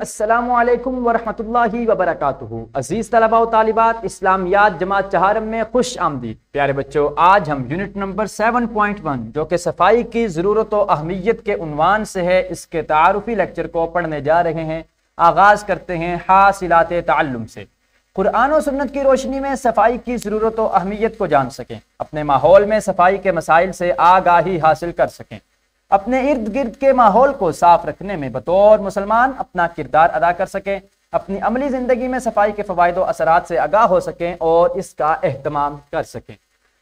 अस्सलाम वालेकुम वरहमतुल्लाहि वबरकातुहू। अज़ीज़ तलबा तालिबात इस्लामियात जमात चहारम में खुश आमदी प्यारे बच्चों, आज हम यूनिट नंबर 7.1 जो कि सफ़ाई की ज़रूरत व अहमियत के उनवान से है, इसके तारुफी लेक्चर को पढ़ने जा रहे हैं। आगाज़ करते हैं हासिलात ताल्लुम से। कुरान और सुन्नत की रोशनी में सफ़ाई की ज़रूरत व अहमियत को जान सकें। अपने माहौल में सफ़ाई के मसाइल से आगाही हासिल कर सकें। अपने इर्द गिर्द के माहौल को साफ़ रखने में बतौर मुसलमान अपना किरदार अदा कर सकें, अपनी अमली ज़िंदगी में सफ़ाई के फ़वाद असरात से आगाह हो सकें और इसका अहतमाम कर सकें।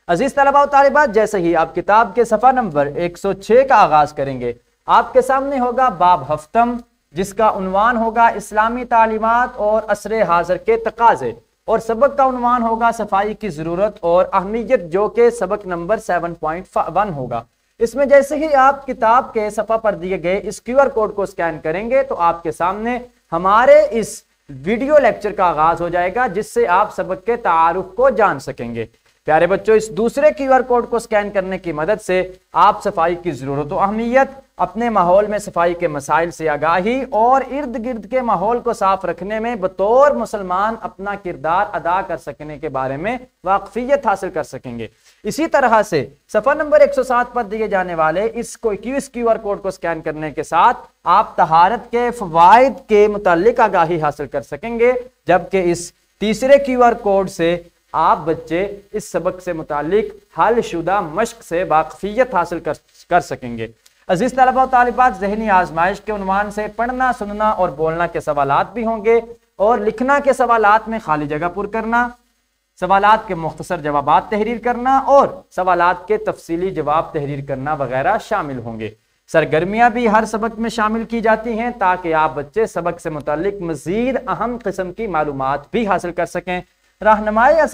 अज़ीज़ तलबा तालिबात, जैसे ही आप किताब के सफ़ा नंबर 106 का आगाज़ करेंगे, आपके सामने होगा बाब हफ्तम, जिसका उनवान होगा इस्लामी तालीमत और असर हाजिर के तकाजे, और सबक का उनवान होगा सफ़ाई की ज़रूरत और अहमियत, जो कि सबक नंबर 7.1 होगा। इसमें जैसे ही आप किताब के सफ़ा पर दिए गए इस क्यूआर कोड को स्कैन करेंगे तो आपके सामने हमारे इस वीडियो लेक्चर का आगाज़ हो जाएगा, जिससे आप सबक के तारुफ को जान सकेंगे। प्यारे बच्चों, इस दूसरे क्यूआर कोड को स्कैन करने की मदद से आप सफ़ाई की ज़रूरत, अहमियत अपने माहौल में सफ़ाई के मसाइल से आगाही और इर्द गिर्द के माहौल को साफ़ रखने में बतौर मुसलमान अपना किरदार अदा कर सकने के बारे में वाकफियत हासिल कर सकेंगे। इसी तरह से सफ़र नंबर 107 पर दिए जाने वाले इस इसको इस क्यू आर कोड को स्कैन करने के साथ आप तहारत के फवायद के मुतालिक आगाही हासिल कर सकेंगे जबकि इस तीसरे क्यू आर कोड से आप बच्चे इस सबक से मुतालिक हल शुदा मश्क से वाकफियत हासिल कर, कर सकेंगे। अज़ीज़ तलबा तालिबात जहनी आजमाइश के उनवान से पढ़ना, सुनना और बोलना के सवाल भी होंगे और लिखना के सवाल में खाली जगह पुर करना सवाल के मुख्तसर जवाब तहरीर करना और सवाल के तफसीली जवाब तहरीर करना वगैरह शामिल होंगे। सरगर्मियाँ भी हर सबक में शामिल की जाती हैं ताकि आप बच्चे सबक से मुतल मजीद अहम किस्म की मालूम भी हासिल कर सकें। रहनमाई इस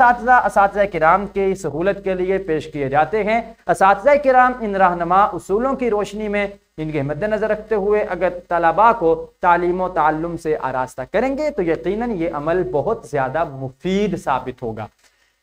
कराम की सहूलत के लिए पेश किए जाते हैं। इस कराम इन रहनमा असूलों की रोशनी में इनके मद्देनज़र रखते हुए अगर तलबा को तालीम ताल्लुम से आरास्ता करेंगे तो यकीन ये अमल बहुत ज़्यादा मुफीद साबित होगा।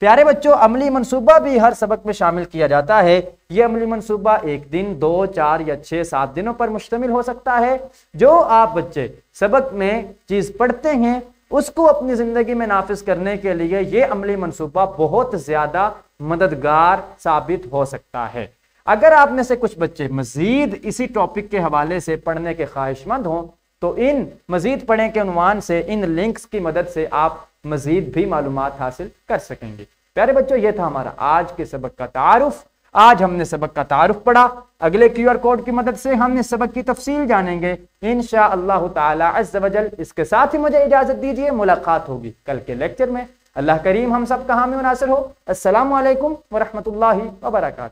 प्यारे बच्चों, अमली मनसूबा भी हर सबक में शामिल किया जाता है। ये अमली मनसूबा एक दिन, दो, चार या छः सात दिनों पर मुश्तमिल हो सकता है। जो आप बच्चे सबक में चीज़ पढ़ते हैं उसको अपनी ज़िंदगी में नाफिज करने के लिए ये अमली मनसूबा बहुत ज़्यादा मददगार साबित हो सकता है। अगर आप में से कुछ बच्चे मजीद इसी टॉपिक के हवाले से पढ़ने के ख्वाहिशमंद हों तो इन मजीद पढ़ने के अनुमान से, इन लिंक्स की मदद से आप मजीद भी मालूम हासिल कर सकेंगे। प्यारे बच्चों, ये था हमारा आज के सबक का तारुफ। आज हमने सबक का तारुफ पढ़ा। अगले क्यू आर कोड की मदद से हम इस सबक की तफसील जानेंगे। इन ताजल इसके साथ ही मुझे इजाज़त दीजिए, मुलाकात होगी कल के लेक्चर में। अल्लाह करीम हम सब कहा मुनासर हो? असलकम वरहमल वर्का